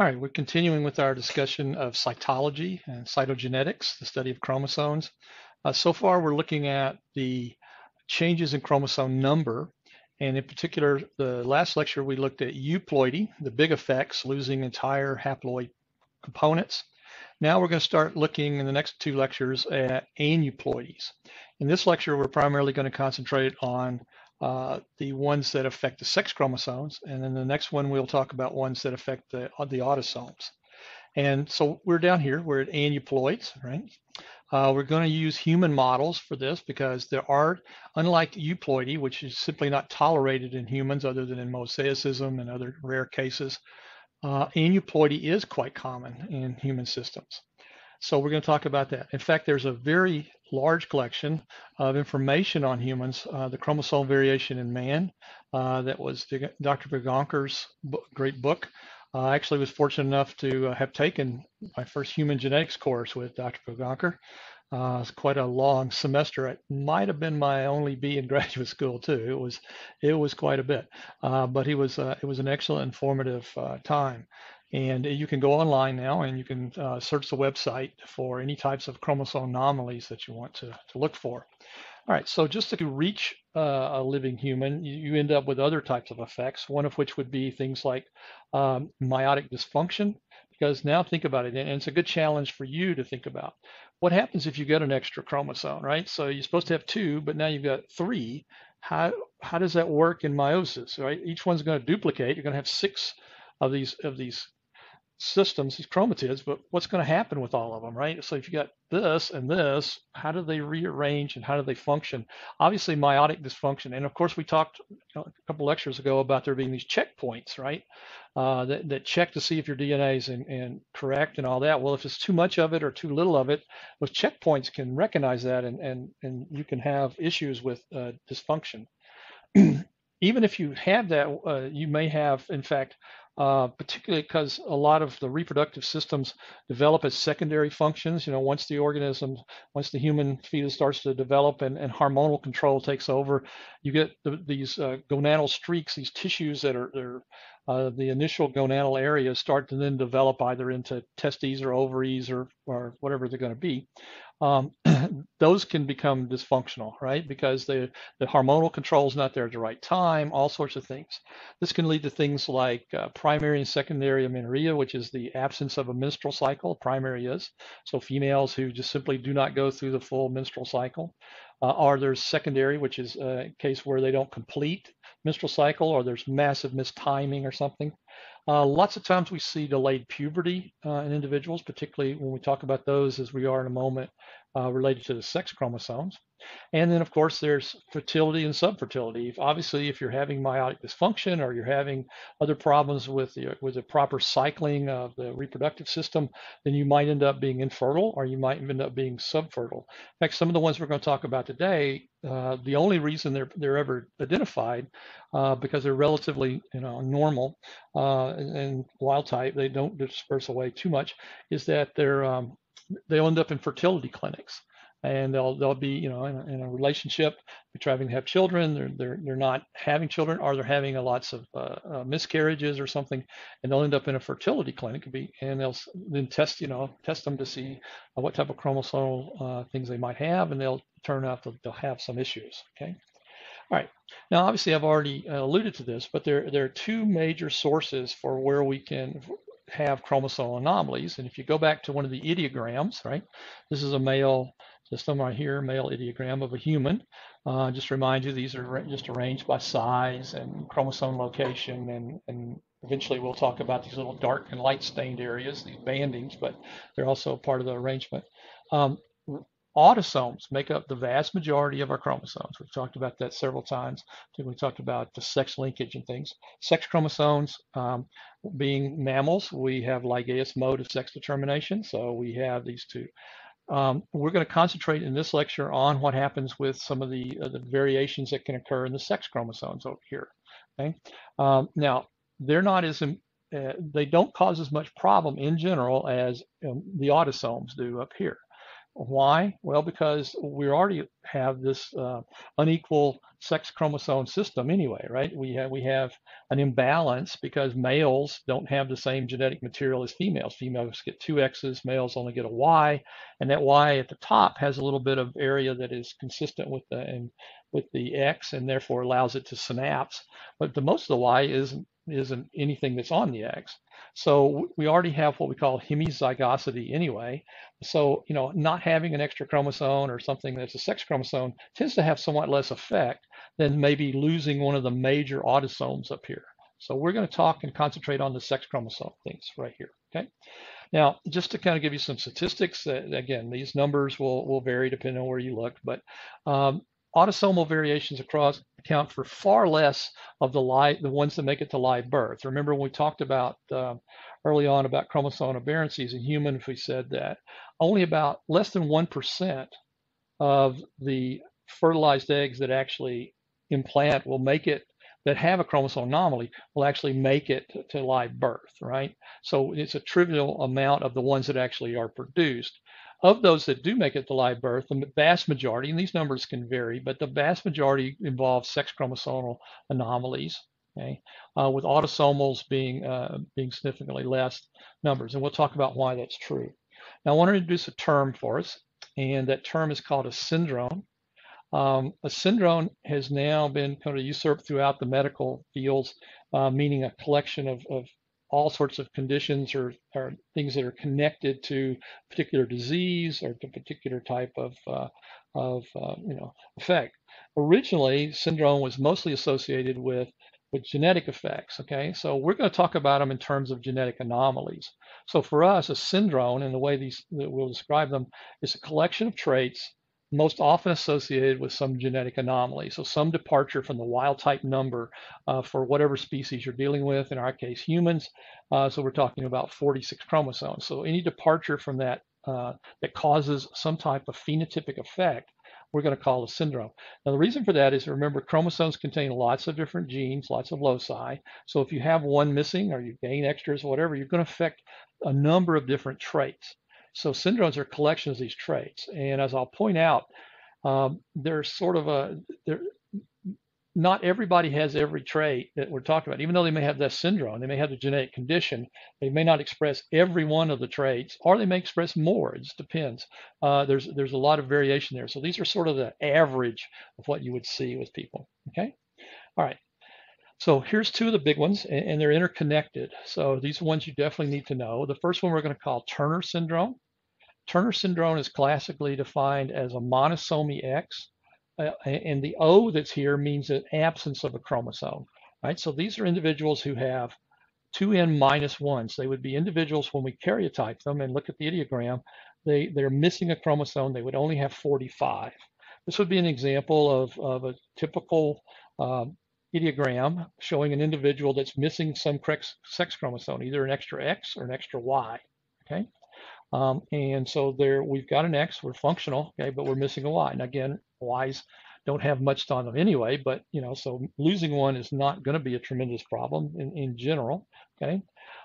All right, we're continuing with our discussion of cytology and cytogenetics, the study of chromosomes. Uh, so far, we're looking at the changes in chromosome number. And in particular, the last lecture, we looked at euploidy, the big effects, losing entire haploid components. Now we're going to start looking in the next two lectures at aneuploidies. In this lecture, we're primarily going to concentrate on uh, the ones that affect the sex chromosomes. And then the next one, we'll talk about ones that affect the, the autosomes. And so we're down here, we're at aneuploids, right? Uh, we're going to use human models for this because there are, unlike euploidy, which is simply not tolerated in humans other than in mosaicism and other rare cases, uh, aneuploidy is quite common in human systems. So we're going to talk about that. In fact, there's a very large collection of information on humans, uh, the chromosome variation in man, uh, that was Dr. Borgaonkar's great book. Uh, I actually was fortunate enough to uh, have taken my first human genetics course with Dr. Borgaonkar. Uh, it's quite a long semester. It might have been my only B in graduate school too. It was, it was quite a bit. Uh, but he was, uh, it was an excellent, informative uh, time. And you can go online now and you can uh, search the website for any types of chromosome anomalies that you want to, to look for. All right, so just to reach uh, a living human, you, you, end up with other types of effects, one of which would be things like um, meiotic dysfunction, because now think about it, and it's a good challenge for you to think about. What happens if you get an extra chromosome, right? So you're supposed to have two, but now you've got three. How, how does that work in meiosis, right? Each one's going to duplicate. You're going to have six of these of these systems, these chromatids, but what's going to happen with all of them, right? So if you got this and this, how do they rearrange and how do they function? Obviously, meiotic dysfunction. And of course, we talked a couple lectures ago about there being these checkpoints, right? Uh, that, that, check to see if your DNA is in, in correct and all that. Well, if it's too much of it or too little of it, those checkpoints can recognize that and, and, and you can have issues with uh, dysfunction. Even if you have that, uh, you may have, in fact, uh, particularly because a lot of the reproductive systems develop as secondary functions. You know, once the organism, once the human fetus starts to develop and, and hormonal control takes over, you get the, these uh, gonadal streaks, these tissues that are, uh, the initial gonadal areas start to then develop either into testes or ovaries or, or whatever they're going to be um, those can become dysfunctional, right? Because the, the hormonal control is not there at the right time, all sorts of things. This can lead to things like uh, primary and secondary amenorrhea, which is the absence of a menstrual cycle, primary is. So females who just simply do not go through the full menstrual cycle. Uh, or there's secondary, which is a case where they don't complete menstrual cycle or there's massive mistiming or something. Uh, lots of times we see delayed puberty uh, in individuals, particularly when we talk about those as we are in a moment uh, related to the sex chromosomes. And then, of course, there's fertility and subfertility. If, obviously, if you're having meiotic dysfunction or you're having other problems with the, with the proper cycling of the reproductive system, then you might end up being infertile or you might end up being subfertile. In fact, some of the ones we're going to talk about today, uh, the only reason they're they're ever identified uh, because they're relatively you know normal uh, and, wild type, they don't disperse away too much, is that they're um, they'll end up in fertility clinics. And they'll they'll be you know in a, in a relationship they're trying to have children they're they're, they're not having children or they're having a lots of uh, uh, miscarriages or something and they'll end up in a fertility clinic be, and they'll then test you know test them to see what type of chromosomal uh, things they might have and they'll turn out that they'll have some issues okay all right now obviously I've already uh, alluded to this but there there are two major sources for where we can have chromosomal anomalies. And if you go back to one of the ideograms, right, this is a male system right here, male ideogram of a human. Uh, just remind you, these are just arranged by size and chromosome location. And, and eventually we'll talk about these little dark and light stained areas, these bandings, but they're also part of the arrangement. Um, autosomes make up the vast majority of our chromosomes. We've talked about that several times. We talked about the sex linkage and things. Sex chromosomes, um, being mammals, we have Lygaeus mode of sex determination. So we have these two. Um, we're going to concentrate in this lecture on what happens with some of the, uh, the variations that can occur in the sex chromosomes over here. Okay. Um, now, they're not as uh, they don't cause as much problem in general as um, the autosomes do up here. Why? Well, because we already have this uh, unequal sex chromosome system anyway, right? We have we have an imbalance because males don't have the same genetic material as females. Females get two X's, males only get a Y, and that Y at the top has a little bit of area that is consistent with the and with the X and therefore allows it to synapse. But the most of the Y isn't isn't anything that's on the X. So we already have what we call hemizygosity anyway. So, you know, not having an extra chromosome or something that's a sex chromosome tends to have somewhat less effect than maybe losing one of the major autosomes up here. So we're going to talk and concentrate on the sex chromosome things right here, okay? Now, just to kind of give you some statistics, uh, again, these numbers will, will vary depending on where you look, but um, autosomal variations across account for far less of the live, the ones that make it to live birth. Remember when we talked about uh, early on about chromosome aberrancies in humans, we said that only about less than 1% of the fertilized eggs that actually implant will make it that have a chromosome anomaly will actually make it to, to live birth, right? So it's a trivial amount of the ones that actually are produced of those that do make it to live birth, the vast majority, and these numbers can vary, but the vast majority involve sex chromosomal anomalies, okay, uh, with autosomals being uh, being significantly less numbers, and we'll talk about why that's true. Now, I want to introduce a term for us, and that term is called a syndrome. Um, a syndrome has now been kind of usurped throughout the medical fields, uh, meaning a collection of, of all sorts of conditions or, or things that are connected to particular disease or to particular type of, uh, of uh, you know, effect. Originally, syndrome was mostly associated with with genetic effects. Okay, so we're going to talk about them in terms of genetic anomalies. So for us, a syndrome, and the way these that we'll describe them, is a collection of traits most often associated with some genetic anomaly. So some departure from the wild type number uh, for whatever species you're dealing with, in our case, humans. Uh, so we're talking about 46 chromosomes. So any departure from that uh, that causes some type of phenotypic effect, we're going to call a syndrome. Now the reason for that is remember chromosomes contain lots of different genes, lots of loci. So if you have one missing or you gain extras or whatever, you're going to affect a number of different traits. So syndromes are collections of these traits. And as I'll point out, um, there's sort of a, not everybody has every trait that we're talking about. Even though they may have that syndrome, they may have the genetic condition, they may not express every one of the traits, or they may express more. It just depends. Uh, there's there's a lot of variation there. So these are sort of the average of what you would see with people. Okay. All right. So here's two of the big ones, and, they're interconnected. So these are ones you definitely need to know. The first one we're going to call Turner syndrome. Turner syndrome is classically defined as a monosomy X, uh, and the O that's here means an absence of a chromosome, right? So these are individuals who have 2n minus 1. So they would be individuals when we karyotype them and look at the ideogram, they, they're missing a chromosome. They would only have 45. This would be an example of, of a typical um, ideogram showing an individual that's missing some sex chromosome, either an extra X or an extra Y. Okay. Um, and so there we've got an X, we're functional, okay, but we're missing a Y. And again, Ys don't have much on them anyway, but you know, so losing one is not going to be a tremendous problem in, in general. Okay.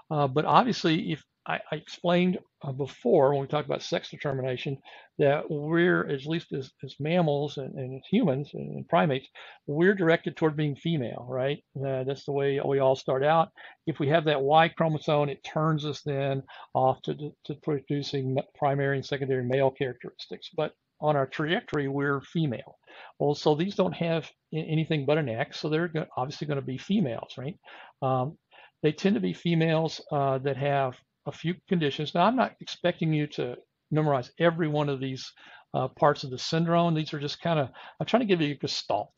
Uh, but obviously, if I, I explained uh, before when we talked about sex determination that we're, at least as, as mammals and, and, as humans and primates, we're directed toward being female, right? Uh, that's the way we all start out. If we have that Y chromosome, it turns us then off to, to producing primary and secondary male characteristics. But on our trajectory, we're female. Well, so these don't have anything but an X, so they're obviously going to be females, right? Um, they tend to be females uh, that have a few conditions. Now, I'm not expecting you to memorize every one of these uh, parts of the syndrome. These are just kind of, I'm trying to give you a gestalt.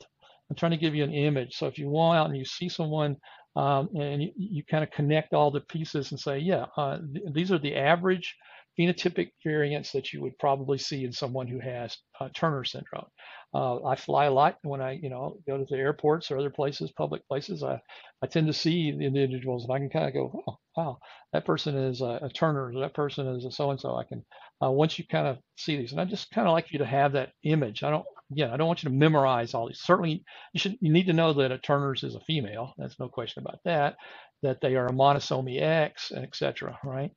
I'm trying to give you an image. So if you go out and you see someone um, and you, you, kind of connect all the pieces and say, yeah, uh, th these are the average phenotypic variants that you would probably see in someone who has uh, Turner syndrome. Uh, I fly a lot when I, you know, go to the airports or other places, public places. I, I tend to see the individuals, and I can kind of go, oh, wow, that person is a, a Turner, that person is a so and so. I can uh, once you kind of see these, and I just kind of like you to have that image. I don't, again, I don't want you to memorize all these. Certainly, you should, you need to know that a Turner's is a female. That's no question about that. That they are a monosomy X, etc. Right.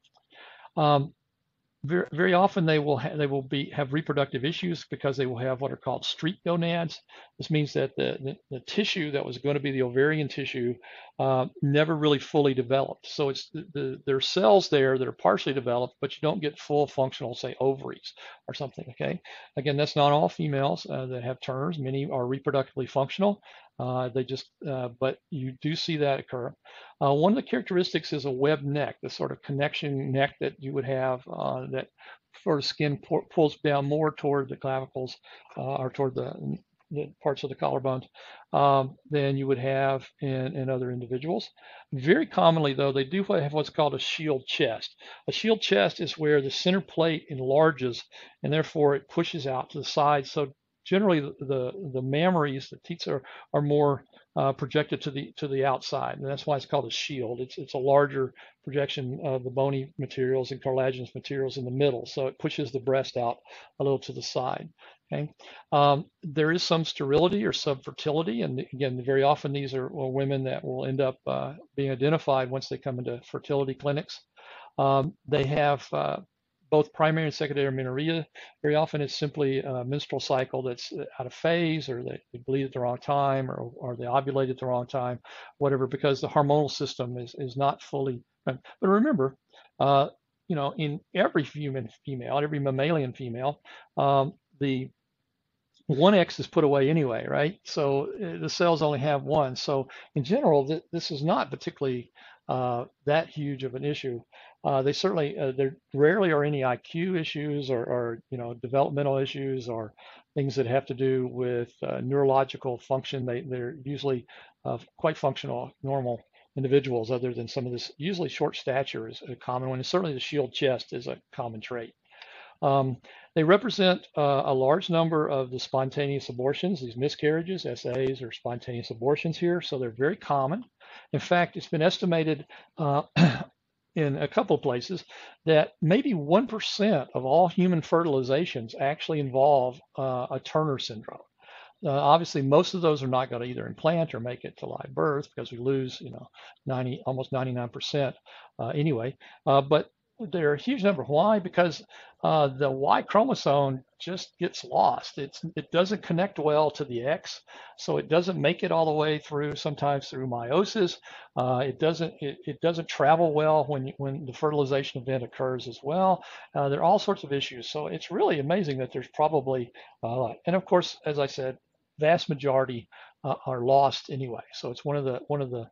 Um, very, very often they will they will be have reproductive issues because they will have what are called streak gonads. This means that the, the, the tissue that was going to be the ovarian tissue uh, never really fully developed. So it's the, the there are cells there that are partially developed, but you don't get full functional, say ovaries or something. Okay, again, that's not all females uh, that have Turners. Many are reproductively functional. Uh, they just, uh, but you do see that occur. Uh, one of the characteristics is a web neck, the sort of connection neck that you would have uh, that sort of skin pulls down more toward the clavicles uh, or toward the, the, parts of the collarbones um, than you would have in, in other individuals. Very commonly, though, they do have what's called a shield chest. A shield chest is where the center plate enlarges and therefore it pushes out to the side. So generally the, the, mammaries, the teats are, are more uh, projected to the to the outside, and that's why it's called a shield. It's it's a larger projection of the bony materials and cartilaginous materials in the middle, so it pushes the breast out a little to the side. Okay, um, there is some sterility or subfertility, and again, very often these are women that will end up uh, being identified once they come into fertility clinics. Um, they have uh, both primary and secondary amenorrhea. Very often it's simply a menstrual cycle that's out of phase or they, bleed at the wrong time or, or they ovulate at the wrong time, whatever, because the hormonal system is, is not fully. But remember, uh, you know, in every human female, every mammalian female, um, the one X is put away anyway, right? So uh, the cells only have one. So in general, th this is not particularly uh, that huge of an issue. Uh, they certainly, uh, there rarely are any IQ issues or, or, you know, developmental issues or things that have to do with uh, neurological function. They, they're usually uh, quite functional, normal individuals other than some of this, usually short stature is a common one. And certainly the shield chest is a common trait. Um, they represent uh, a large number of the spontaneous abortions, these miscarriages, SAs, or spontaneous abortions here. So they're very common. In fact, it's been estimated uh, in a couple of places that maybe 1% of all human fertilizations actually involve uh, a Turner syndrome. Uh, obviously, most of those are not going to either implant or make it to live birth because we lose, you know, 90, almost 99% uh, anyway. Uh, but they're a huge number. Why? Because uh, the Y chromosome just gets lost. It's it doesn't connect well to the X, so it doesn't make it all the way through. Sometimes through meiosis, uh, it doesn't it, it doesn't travel well when when the fertilization event occurs as well. Uh, there are all sorts of issues. So it's really amazing that there's probably lot. And of course, as I said, vast majority uh, are lost anyway. So it's one of the one of the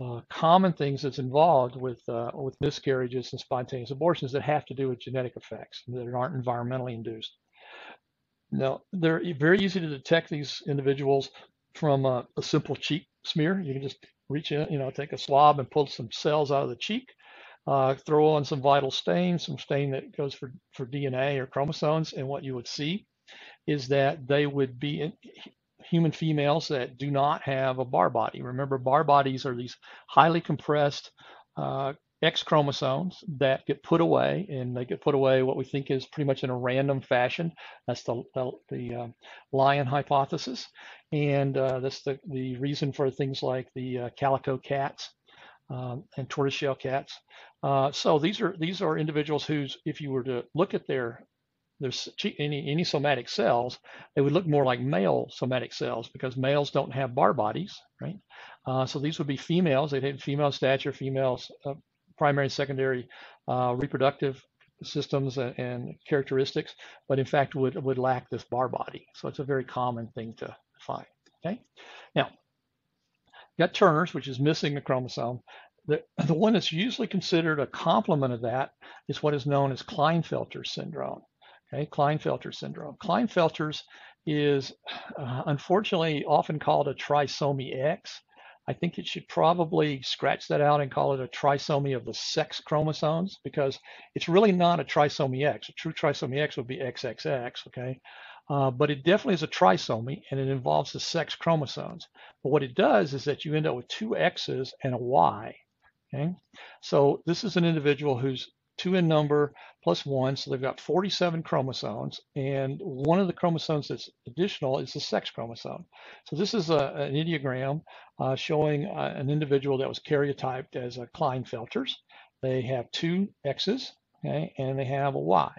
uh, common things that's involved with uh, with miscarriages and spontaneous abortions that have to do with genetic effects that aren't environmentally induced. Now, they're very easy to detect these individuals from a, a simple cheek smear. You can just reach in, you know, take a swab and pull some cells out of the cheek, uh, throw on some vital stain, some stain that goes for, for DNA or chromosomes, and what you would see is that they would be in, human females that do not have a Barr body. Remember, Barr bodies are these highly compressed uh, X chromosomes that get put away, and they get put away what we think is pretty much in a random fashion. That's the the, the uh, Lyon hypothesis, and uh, that's the the reason for things like the uh, calico cats um, and tortoiseshell cats. Uh, so these are these are individuals whose, if you were to look at their there's any, any somatic cells, they would look more like male somatic cells because males don't have Barr bodies, right? Uh, so these would be females. They'd have female stature, females, uh, primary and secondary uh, reproductive systems and, and, characteristics, but in fact would, would lack this Barr body. So it's a very common thing to find, okay? Now, got Turner's, which is missing a chromosome. The, the one that's usually considered a complement of that is what is known as Klinefelter syndrome. Okay, Klinefelter syndrome. Klinefelter's is uh, unfortunately often called a trisomy X. I think it should probably scratch that out and call it a trisomy of the sex chromosomes because it's really not a trisomy X. A true trisomy X would be XXX, okay? Uh, but it definitely is a trisomy and it involves the sex chromosomes. But what it does is that you end up with two X's and a Y, okay? So this is an individual who's two in number plus one. So they've got 47 chromosomes. And one of the chromosomes that's additional is the sex chromosome. So this is a, an ideogram uh, showing uh, an individual that was karyotyped as a Klinefelter's. They have two X's okay, and they have a Y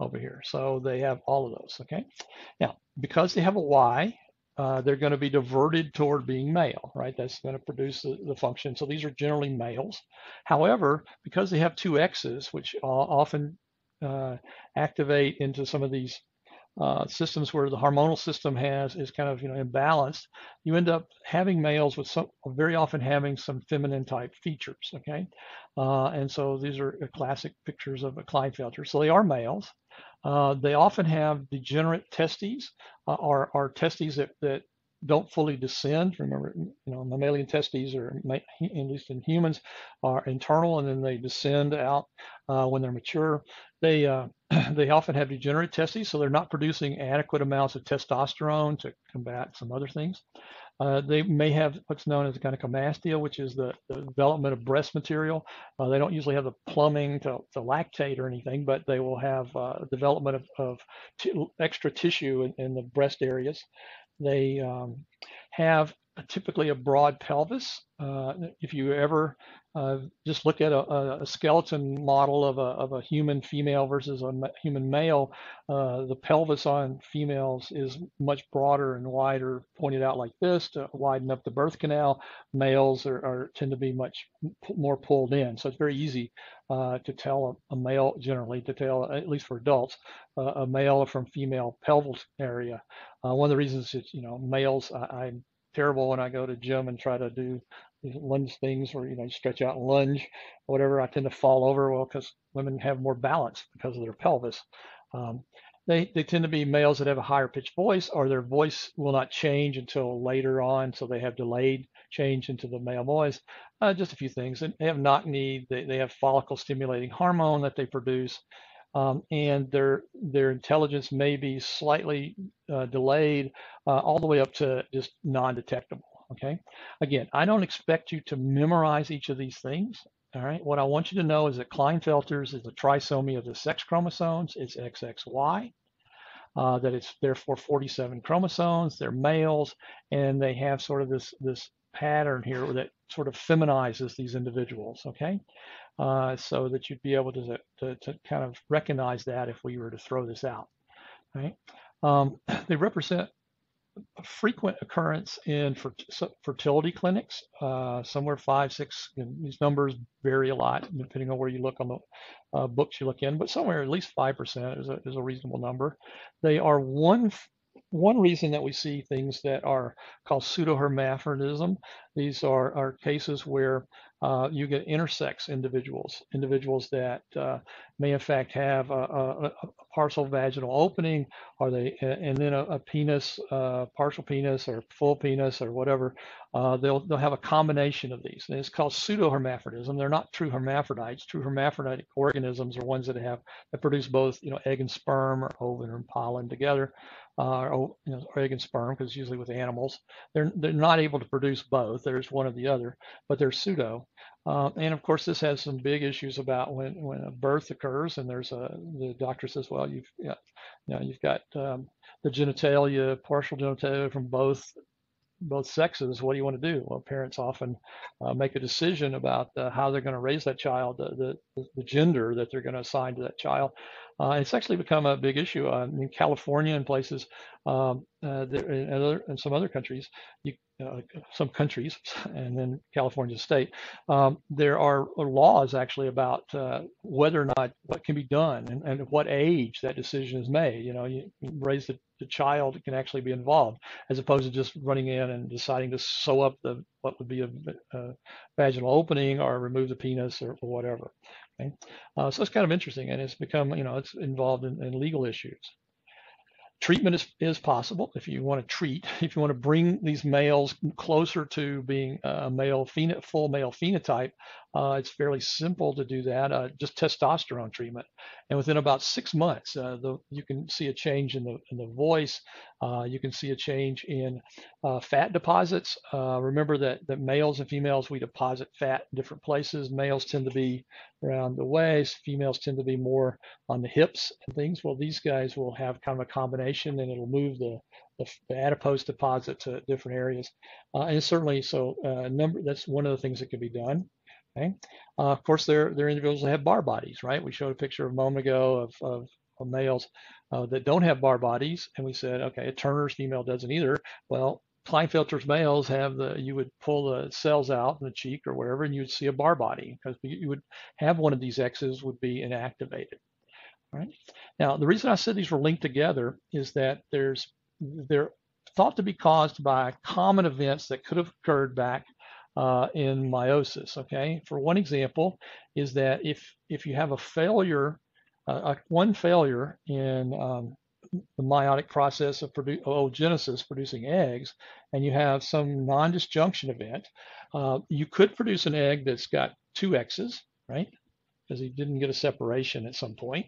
over here. So they have all of those, okay? Now, because they have a Y, uh, they're going to be diverted toward being male, right? That's going to produce the, the, function. So these are generally males. However, because they have two X's, which often uh, activate into some of these uh, systems where the hormonal system has is kind of you know imbalanced, you end up having males with some very often having some feminine type features. Okay, uh, and so these are classic pictures of a Klinefelter. So they are males. Uh, they often have degenerate testes, uh, or, or testes that, that don't fully descend. Remember, you know, mammalian testes are, at least in humans, are internal and then they descend out uh, when they're mature. They uh, they often have degenerate testes, so they're not producing adequate amounts of testosterone to combat some other things. Uh, they may have what's known as gynecomastia, which is the, the development of breast material. Uh, they don't usually have the plumbing to, to, lactate or anything, but they will have uh, development of, of extra tissue in, in, the breast areas. They um, have typically a broad pelvis. Uh, if you ever uh, just look at a, a, skeleton model of a, of a human female versus a human male, uh, the pelvis on females is much broader and wider, pointed out like this to widen up the birth canal. Males are, are tend to be much more pulled in, so it's very easy uh, to tell a, a, male generally to tell at least for adults a male from female pelvis area. Uh, one of the reasons is you know males I, I'm terrible when I go to gym and try to do lunge things where you know you stretch out and lunge, whatever. I tend to fall over well because women have more balance because of their pelvis. Um, they they tend to be males that have a higher pitched voice, or their voice will not change until later on, so they have delayed change into the male voice. Uh, just a few things. And they have knock kneed. They they have follicle stimulating hormone that they produce. Um, and their their intelligence may be slightly uh, delayed uh, all the way up to just non-detectable. Okay. Again, I don't expect you to memorize each of these things. All right. What I want you to know is that Klinefelter's is a trisomy of the sex chromosomes. It's XXY. Uh, that it's therefore 47 chromosomes. They're males, and they have sort of this this pattern here that sort of feminizes these individuals. Okay. Uh, so that you'd be able to, to, to kind of recognize that if we were to throw this out. Right. Um, they represent a frequent occurrence in fertility clinics, uh, somewhere five, six, these numbers vary a lot depending on where you look on the uh, books you look in, but somewhere at least 5% is a, is a reasonable number. They are one one reason that we see things that are called pseudohermaphrodism. These are, are cases where uh, you get intersex individuals, individuals that uh, may in fact have a, a, a, partial vaginal opening, or they, and then a, a penis, uh, partial penis, or full penis, or whatever. Uh, they'll they'll have a combination of these, and it's called pseudohermaphrodism. They're not true hermaphrodites. True hermaphroditic organisms are ones that have that produce both, you know, egg and sperm, or ovum and pollen together uh, or, you know, egg and sperm, because usually with animals, they're they're not able to produce both. There's one or the other, but they're pseudo. Uh, and of course, this has some big issues about when when a birth occurs, and there's a the doctor says, well, you've got, you know, you've got um, the genitalia, partial genitalia from both both sexes, what do you want to do? Well, parents often uh, make a decision about uh, how they're going to raise that child, the, the, the, gender that they're going to assign to that child. Uh, it's actually become a big issue uh, in California and places, um, uh, in, other, in some other countries. You, uh, some countries, and then California state, um, there are laws actually about uh, whether or not what can be done and, and at what age that decision is made. You know, you raise the, the child can actually be involved, as opposed to just running in and deciding to sew up the what would be a, a vaginal opening or remove the penis or, or whatever. Okay? Uh, so it's kind of interesting, and it's become, you know, it's involved in, in legal issues. Treatment is, is possible if you want to treat, if you want to bring these males closer to being a male full male phenotype, uh, it's fairly simple to do that. Uh, just testosterone treatment, and within about six months, uh, the, you can see a change in the in the voice. Uh, you can see a change in uh, fat deposits. Uh, remember that that males and females we deposit fat in different places. Males tend to be around the waist. Females tend to be more on the hips and things. Well, these guys will have kind of a combination, and it'll move the the, adipose deposit to different areas. and certainly, so number that's one of the things that can be done. Okay. Uh, of course, there, there are individuals that have Barr bodies, right? We showed a picture a moment ago of, of, of males uh, that don't have Barr bodies, and we said, okay, a Turner's female doesn't either. Well, Klinefelter's males have the, you would pull the cells out in the cheek or wherever, and you would see a Barr body because you would have one of these X's would be inactivated. Right. Now, the reason I said these were linked together is that there's they're thought to be caused by common events that could have occurred back uh, in meiosis. Okay, for one example, is that if if you have a failure, uh, one failure in um, the meiotic process of produ- oogenesis, producing eggs, and you have some non-disjunction event, uh, you could produce an egg that's got two X's, right? Because you didn't get a separation at some point.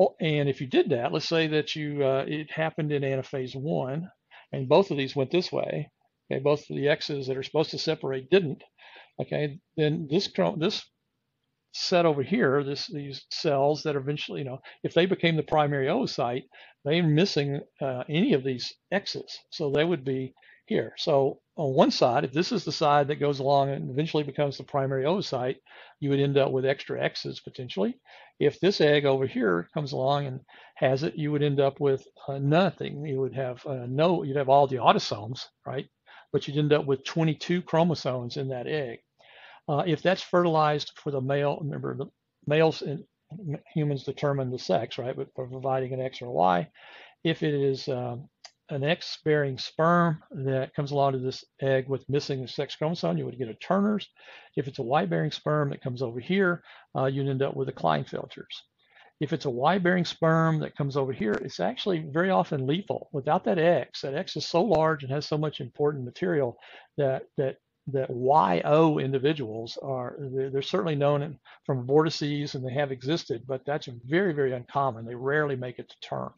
Oh, and if you did that, let's say that you uh, it happened in anaphase one, and both of these went this way. Okay, both the X's that are supposed to separate didn't. Okay, then this this set over here, this these cells that eventually, you know, if they became the primary oocyte, they're missing uh, any of these X's, so they would be here. So on one side, if this is the side that goes along and eventually becomes the primary oocyte, you would end up with extra X's potentially. If this egg over here comes along and has it, you would end up with uh, nothing. You would have uh, no, you'd have all the autosomes, right? But you'd end up with 22 chromosomes in that egg. Uh, if that's fertilized for the male, remember the males and humans determine the sex, right? But providing an X or Y. If it is um, an X-bearing sperm that comes along to this egg with missing a sex chromosome, you would get a Turner's. If it's a Y-bearing sperm that comes over here, uh, you'd end up with a Klinefelter's. If it's a Y-bearing sperm that comes over here, it's actually very often lethal. Without that X, that X is so large and has so much important material that that that YO individuals are they're, certainly known from vortices and they have existed, but that's very very uncommon. They rarely make it to term.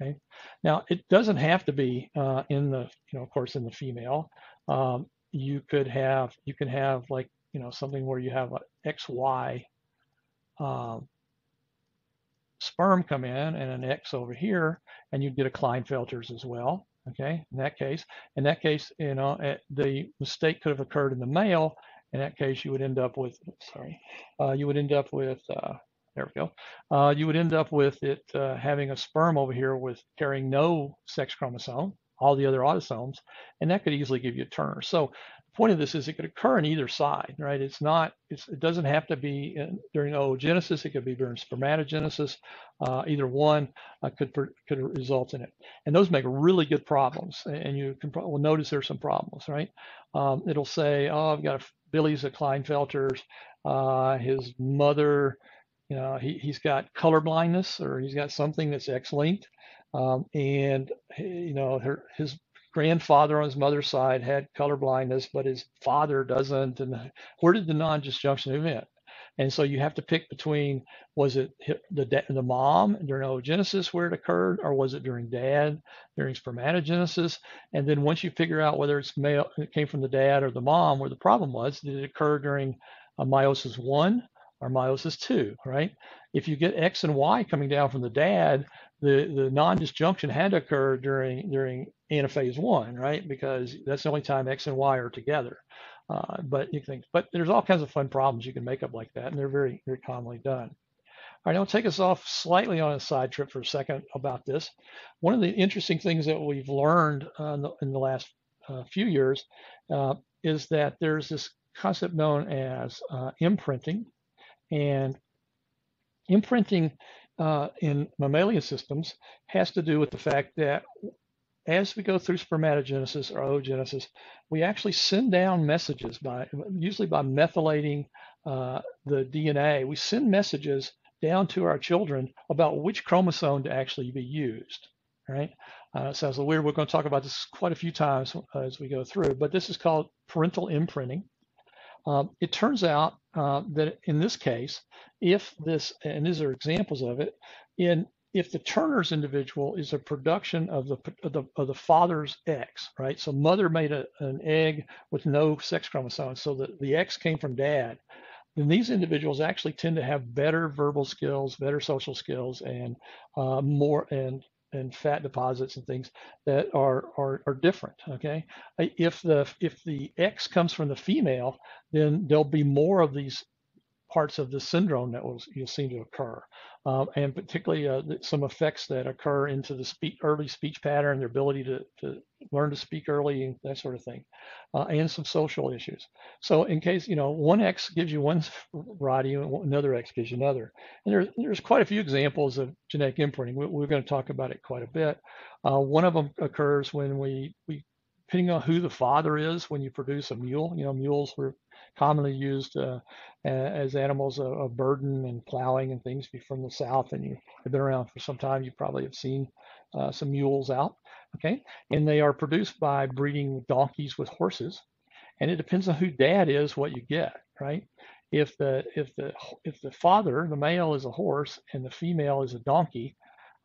Okay. Now it doesn't have to be uh, in the, you know, of course, in the female. Um, you could have, you can have like, you know, something where you have a XY um, sperm come in and an X over here, and you'd get a Klinefelter's as well. Okay. In that case, in that case, you know, eh, the mistake could have occurred in the male. In that case, you would end up with, sorry, uh, you would end up with uh, there we go. Uh, you would end up with it uh, having a sperm over here with carrying no sex chromosome, all the other autosomes, and that could easily give you a Turner. So point of this is it could occur on either side, right? It's not, it's, it doesn't have to be in, during oogenesis. It could be during spermatogenesis. Uh, either one uh, could could result in it, and those make really good problems. And you can will notice there's some problems, right? Um, it'll say, oh, I've got a Billy's a Klinefelter's. Uh, his mother you know, he, he's got color blindness or he's got something that's X-linked. Um, and, you know, her, his grandfather on his mother's side had color blindness, but his father doesn't. And where did the non-disjunction event? And so you have to pick between was it the the mom during oogenesis where it occurred, or was it during dad during spermatogenesis? And then once you figure out whether it's male, it came from the dad or the mom, where the problem was, did it occur during meiosis one or meiosis two, right? If you get X and Y coming down from the dad, the, the non-disjunction had to occur during during anaphase one, right? Because that's the only time X and Y are together. Uh, but you think, but there's all kinds of fun problems you can make up like that, and they're very, very commonly done. All right, I'll take us off slightly on a side trip for a second about this. One of the interesting things that we've learned uh, in, the, in, the, last uh, few years uh, is that there's this concept known as uh, imprinting, and imprinting uh, in mammalian systems has to do with the fact that as we go through spermatogenesis or oogenesis, we actually send down messages by usually by methylating uh, the DNA. We send messages down to our children about which chromosome to actually be used. Right? Uh, sounds weird. We're going to talk about this quite a few times as we go through, but this is called parental imprinting. Um, it turns out uh, that in this case, if this, and these are examples of it, in if the Turner's individual is a production of the of the, of the father's X, right? So mother made a, an egg with no sex chromosomes, so that the X came from dad. Then these individuals actually tend to have better verbal skills, better social skills, and uh, more and and fat deposits and things that are, are, are different. Okay, if the if the X comes from the female, then there'll be more of these parts of the syndrome that will you'll seem to occur, uh, and particularly uh, some effects that occur into the speech, early speech pattern, their ability to, to learn to speak early, and that sort of thing, uh, and some social issues. So in case you know one X gives you one variety, another X gives you another, and there's there's quite a few examples of genetic imprinting. We, are going to talk about it quite a bit. Uh, one of them occurs when we we depending on who the father is when you produce a mule. You know, mules were commonly used uh, as animals of, of, burden and plowing and things. From the south and you have been around for some time, you probably have seen uh, some mules out. Okay, and they are produced by breeding donkeys with horses, and it depends on who dad is what you get. Right? If the if the if the father, the male, is a horse and the female is a donkey,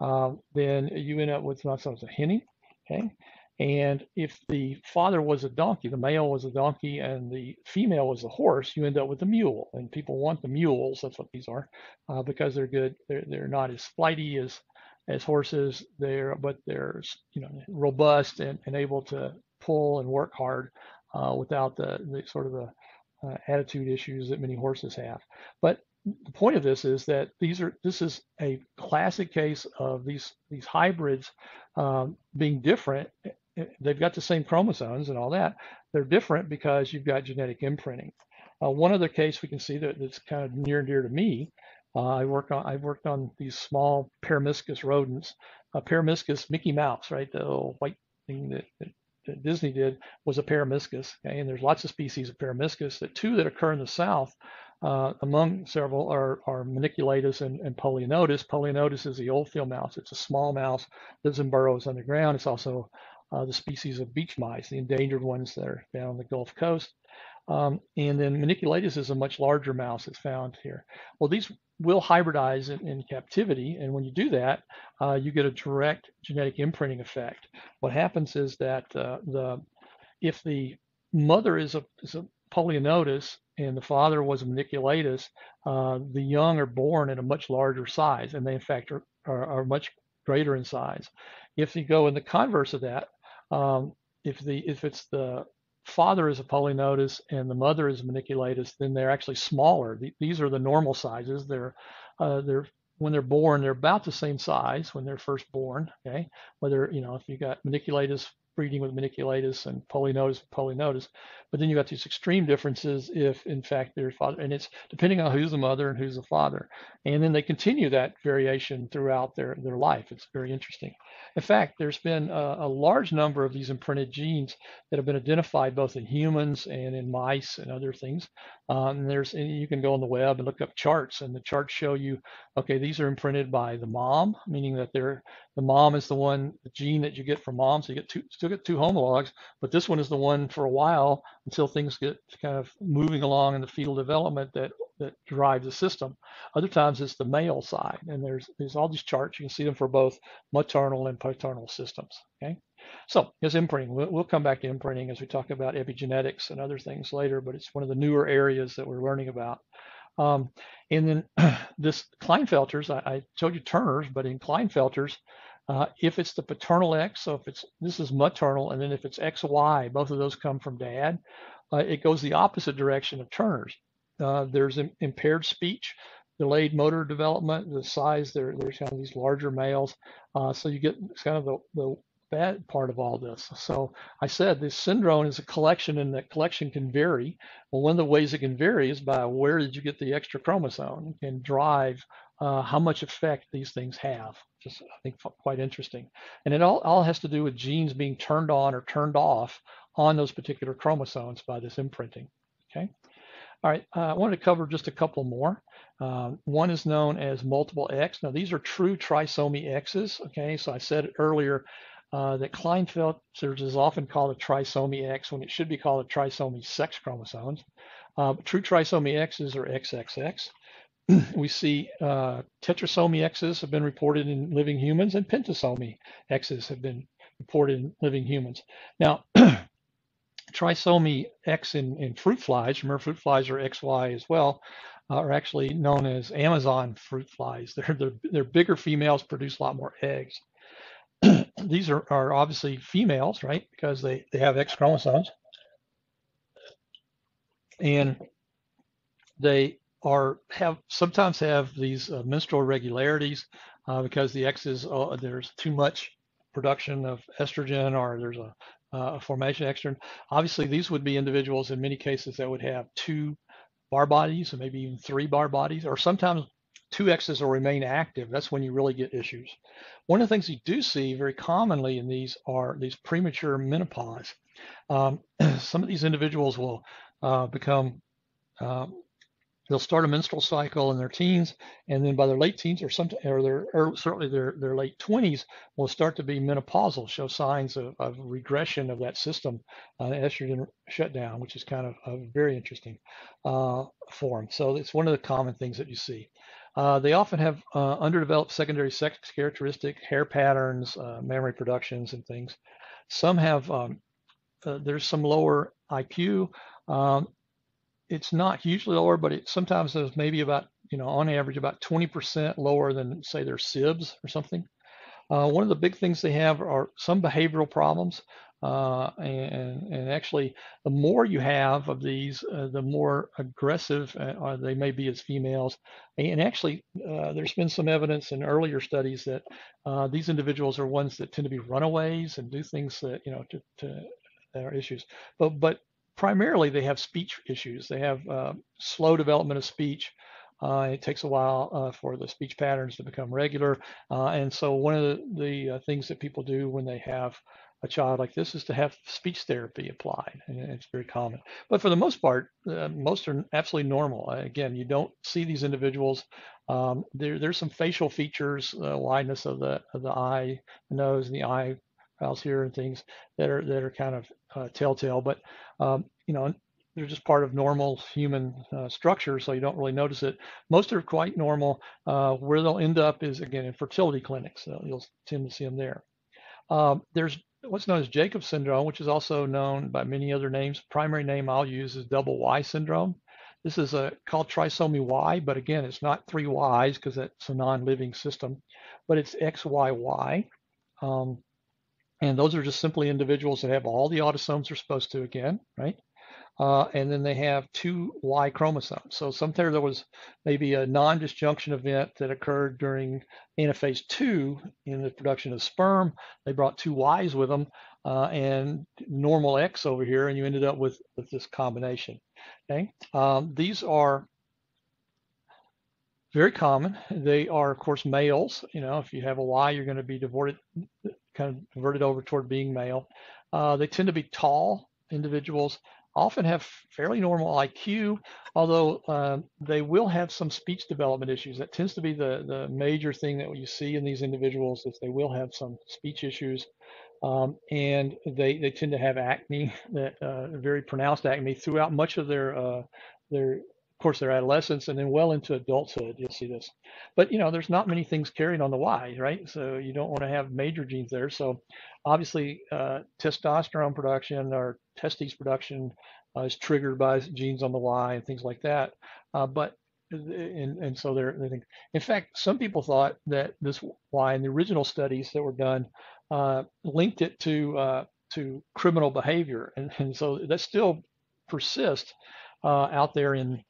uh, then you end up with known as a hinny. Okay, and if the father was a donkey, the male was a donkey, and the female was a horse, you end up with a mule. And people want the mules. That's what these are, uh, because they're good. They're they're not as flighty as as horses. They're but they're you know robust and, and able to pull and work hard uh, without the, the sort of the uh, attitude issues that many horses have. But the point of this is that these are this is a classic case of these these hybrids um, being different they've got the same chromosomes and all that. They're different because you've got genetic imprinting. Uh, one other case we can see that, that's kind of near and dear to me. Uh, I work on I've worked on these small Peromyscus rodents. Uh, Peromyscus Mickey Mouse, right? The little white thing that, that, that Disney did was a Peromyscus. Okay? And there's lots of species of Peromyscus. The two that occur in the south uh, among several are, are Maniculatus and, and Polionotus. Polienotis is the old field mouse. It's a small mouse, lives in burrows underground. It's also uh, the species of beach mice, the endangered ones that are found on the Gulf Coast. Um, and then Maniculatus is a much larger mouse that's found here. Well, these will hybridize in, in captivity, and when you do that, uh, you get a direct genetic imprinting effect. What happens is that uh, the if the mother is a, is a Polionotus and the father was a Maniculatus, uh, the young are born at a much larger size, and they in fact are, are, are much greater in size. If you go in the converse of that, um, if the if it's the father is a Polionotus and the mother is Maniculatus, then they're actually smaller. The, these are the normal sizes. They're uh, they're when they're born, they're about the same size when they're first born. Okay, whether you know if you got Maniculatus breeding with Maniculatus and Polionotus Polionotus. But then you've got these extreme differences if, in fact, their father, and it's depending on who's the mother and who's the father. And then they continue that variation throughout their, their life. It's very interesting. In fact, there's been a, a large number of these imprinted genes that have been identified both in humans and in mice and other things. Um, and there's you can go on the web and look up charts, and the charts show you, okay, these are imprinted by the mom, meaning that they're the mom is the one, the gene that you get from mom, so you get two, still get two homologs, but this one is the one for a while until things get kind of moving along in the fetal development that that drives the system. Other times it's the male side, and there's there's all these charts. You can see them for both maternal and paternal systems. Okay. So here's imprinting. We'll, we'll, come back to imprinting as we talk about epigenetics and other things later, but it's one of the newer areas that we're learning about. Um, and then this Klinefelters, I, I, told you Turner's, but in Klinefelters, uh, if it's the paternal X, so if it's this is maternal, and then if it's XY, both of those come from dad, uh, it goes the opposite direction of Turner's. Uh, there's impaired speech, delayed motor development, the size, there, there's kind of these larger males. Uh, so you get kind of the, the bad part of all this. So I said this syndrome is a collection and that collection can vary. Well, one of the ways it can vary is by where did you get the extra chromosome and drive uh, how much effect these things have. Just I think quite interesting. And it all, all has to do with genes being turned on or turned off on those particular chromosomes by this imprinting. Okay. All right, uh, I wanted to cover just a couple more. Um, one is known as multiple X. Now, these are true trisomy X's. Okay, so I said earlier uh, that Klinefelter's is often called a trisomy X when it should be called a trisomy sex chromosomes. Uh, true trisomy X's are XXX. we see uh, tetrasomy X's have been reported in living humans and pentasomy X's have been reported in living humans. Now, trisomy X in, in fruit flies, remember fruit flies are XY as well, uh, are actually known as Amazon fruit flies. They're, they're, they're bigger females, produce a lot more eggs. these are, are obviously females, right? Because they, they have X chromosomes. And they are have sometimes have these uh, menstrual irregularities uh, because the X's uh, there's too much production of estrogen or there's a, a formation estrogen. Obviously, these would be individuals in many cases that would have two Barr bodies and maybe even three Barr bodies, or sometimes two X's will remain active. That's when you really get issues. One of the things you do see very commonly in these are these premature menopause. Um, some of these individuals will uh, become um, they'll start a menstrual cycle in their teens, and then by their late teens or some or their or certainly their their late 20s will start to be menopausal, show signs of, of regression of that system, uh, estrogen shutdown, which is kind of a very interesting uh, form. So it's one of the common things that you see. Uh, they often have uh, underdeveloped secondary sex characteristic, hair patterns, uh, mammary productions, and things. Some have um, uh, there's some lower IQ. Um, it's not hugely lower, but it sometimes there's maybe about, you know, on average about 20% lower than say their SIBS or something. Uh, one of the big things they have are some behavioral problems. Uh, and, and actually, the more you have of these, uh, the more aggressive uh, they may be as females. And actually, uh, there's been some evidence in earlier studies that uh, these individuals are ones that tend to be runaways and do things that, you know, to, to are issues. But but primarily they have speech issues. They have uh, slow development of speech. Uh, it takes a while uh, for the speech patterns to become regular. Uh, and so one of the, the uh, things that people do when they have a child like this is to have speech therapy applied. And it's very common. But for the most part, uh, most are absolutely normal. again, you don't see these individuals. Um, there, there's some facial features, the wideness of the, of the eye, the nose, and the eye files here and things that are that are kind of uh, telltale, but um, you know they're just part of normal human uh, structure, so you don't really notice it. Most are quite normal. Uh, where they'll end up is again in fertility clinics. So you'll tend to see them there. Um, there's what's known as Jacob syndrome, which is also known by many other names. Primary name I'll use is double Y syndrome. This is a, called trisomy Y, but again, it's not three Ys because it's a non-living system, but it's XYY. Um, and those are just simply individuals that have all the autosomes they're supposed to again, right? Uh, and then they have two Y chromosomes. So sometimes there was maybe a non-disjunction event that occurred during anaphase two in the production of sperm. They brought two Ys with them uh, and normal X over here, and you ended up with, with this combination. Okay, um, these are very common. They are, of course, males. You know, if you have a Y, you're going to be devoted, converted over toward being male. Uh, they tend to be tall individuals, often have fairly normal IQ, although uh, they will have some speech development issues. That tends to be the, the major thing that you see in these individuals is they will have some speech issues. Um, and they, they tend to have acne, that uh, very pronounced acne throughout much of their uh, their course, their adolescence and then well into adulthood, you'll see this. But, you know, there's not many things carried on the Y, right? So you don't want to have major genes there. So obviously, uh, testosterone production or testes production uh, is triggered by genes on the Y and things like that. Uh, but and, and so they're, they think, in fact, some people thought that this Y in the original studies that were done uh, linked it to uh, to criminal behavior, and, and so that still persists uh, out there in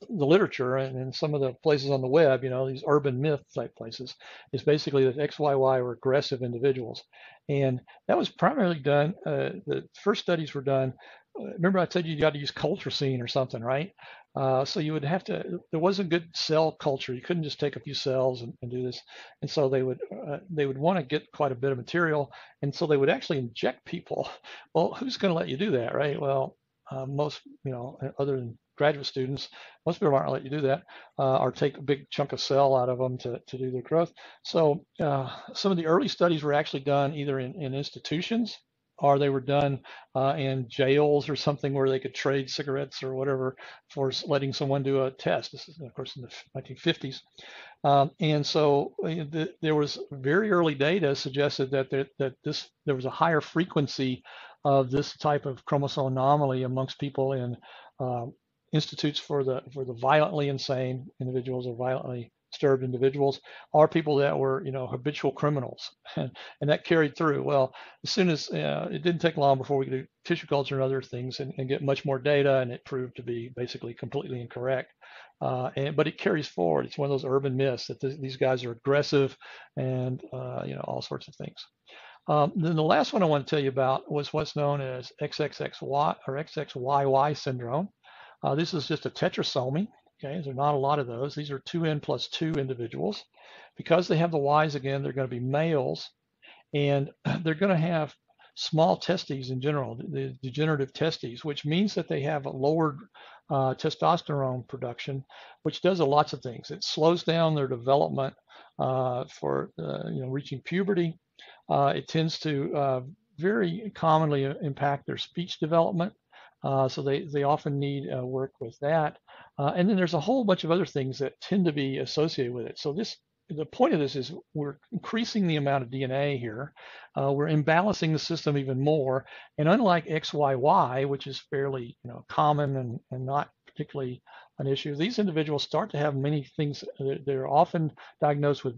the literature and in some of the places on the web, you know, these urban myth type places, is basically that XYY were aggressive individuals. And that was primarily done, uh, the first studies were done. Uh, remember, I said you got to use colchicine or something, right? Uh, so you would have to, there wasn't good cell culture. You couldn't just take a few cells and, and do this. And so they would, uh, they would want to get quite a bit of material. And so they would actually inject people. Well, who's going to let you do that, right? Well, uh, most, you know, other than graduate students, most people aren't let you do that, uh, or take a big chunk of cell out of them to, to do their growth. So uh, some of the early studies were actually done either in, in institutions or they were done uh, in jails or something where they could trade cigarettes or whatever for letting someone do a test. This is, of course, in the 1950s. Um, and so uh, the, there was very early data suggested that there, that this there was a higher frequency of this type of chromosome anomaly amongst people in um, institutes for the for the violently insane individuals or violently disturbed individuals are people that were, you know, habitual criminals, and, and that carried through. Well, as soon as uh, it didn't take long before we could do tissue culture and other things and, and, get much more data, and it proved to be basically completely incorrect. Uh, and but it carries forward. It's one of those urban myths that th- these guys are aggressive and uh, you know all sorts of things. Um, then the last one I want to tell you about was what's known as XXXY or XXYY syndrome. Uh, this is just a tetrasomy. Okay, there are not a lot of those. These are 2n plus 2 individuals. Because they have the Ys again, they're going to be males, and they're going to have small testes in general, the degenerative testes, which means that they have a lowered uh, testosterone production, which does a lots of things. It slows down their development uh, for uh, you know reaching puberty. Uh, it tends to uh, very commonly impact their speech development. Uh, so they, they often need uh, work with that. Uh, and then there's a whole bunch of other things that tend to be associated with it. So this the point of this is we're increasing the amount of DNA here. Uh, we're imbalancing the system even more. And unlike XYY, which is fairly you know common and, and not particularly an issue. These individuals start to have many things. They're often diagnosed with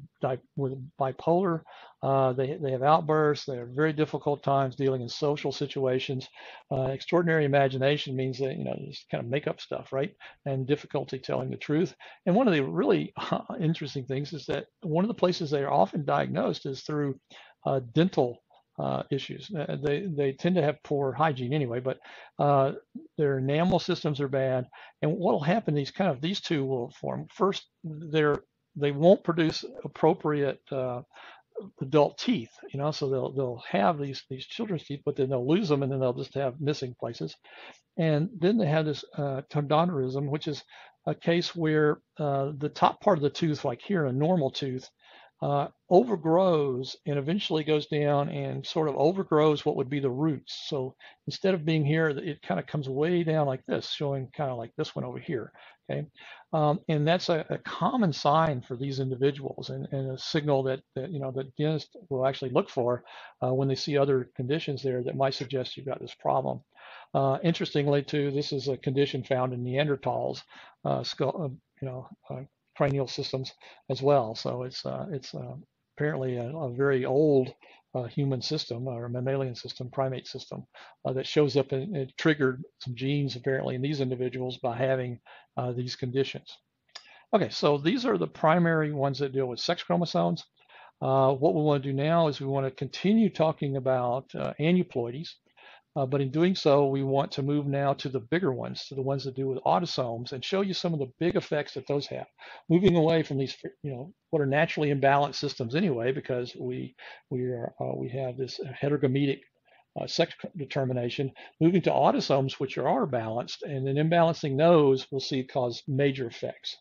with bipolar. Uh, they they have outbursts. They have very difficult times dealing in social situations. Uh, extraordinary imagination means that you know just kind of make up stuff, right? And difficulty telling the truth. And one of the really interesting things is that one of the places they are often diagnosed is through uh, dental uh, issues. Uh, they they tend to have poor hygiene anyway, but uh, their enamel systems are bad. And what will happen? These kind of these two will form. First, they're they won't produce appropriate uh, adult teeth. You know, so they'll they'll have these these children's teeth, but then they'll lose them, and then they'll just have missing places. And then they have this uh, which is a case where uh, the top part of the tooth, like here, a normal tooth, uh, overgrows and eventually goes down and sort of overgrows what would be the roots. So instead of being here, it kind of comes way down like this, showing kind of like this one over here. Okay, um, and that's a, a, common sign for these individuals and, and a signal that, that, you know that dentists will actually look for uh, when they see other conditions there that might suggest you've got this problem. Uh, interestingly, too, this is a condition found in Neanderthals, uh, skull, uh, you know, uh, cranial systems as well. So it's uh, it's uh, apparently a, a, very old uh, human system or mammalian system, primate system uh, that shows up and it triggered some genes apparently in these individuals by having uh, these conditions. Okay, so these are the primary ones that deal with sex chromosomes. Uh, what we want to do now is we want to continue talking about aneuploidies. Uh, but in doing so, we want to move now to the bigger ones, to the ones that do with autosomes, and show you some of the big effects that those have. Moving away from these, you know, what are naturally imbalanced systems anyway, because we we are uh, we have this heterogametic uh, sex determination. Moving to autosomes, which are, balanced, and then imbalancing those, we'll see cause major effects.